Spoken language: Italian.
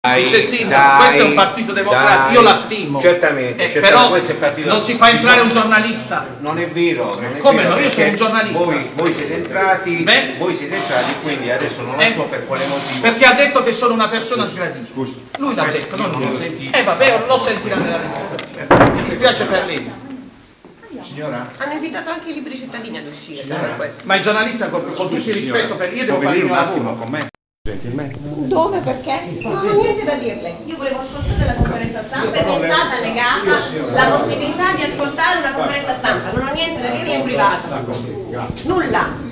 Dai, sindaco, dai, questo è un partito democratico, dai. io la stimo. Certamente, Eh, certamente, però non si fa entrare un giornalista. Non è vero, non è Come vero, no? Io sono un giornalista. Voi, voi siete entrati, Beh. voi siete entrati, quindi adesso non lo Eh. so per quale motivo. Perché ha detto che sono una persona sgradita. Scusi. Lui l'ha detto, non non l'ho io. sentito. Eh vabbè, lo sentirà nella registrazione. Mi dispiace per lei. Signora? Hanno invitato anche i liberi cittadini ad uscire per questo. Ma il giornalista con, con tutto il rispetto per io devo fare un attimo lavoro. con me, gentilmente. Dove? Perché? Non ho niente da dirle. Io volevo ascoltare la conferenza stampa e mi è stata negata la possibilità di ascoltare una conferenza stampa. Non ho niente da dirle in privato. Nulla.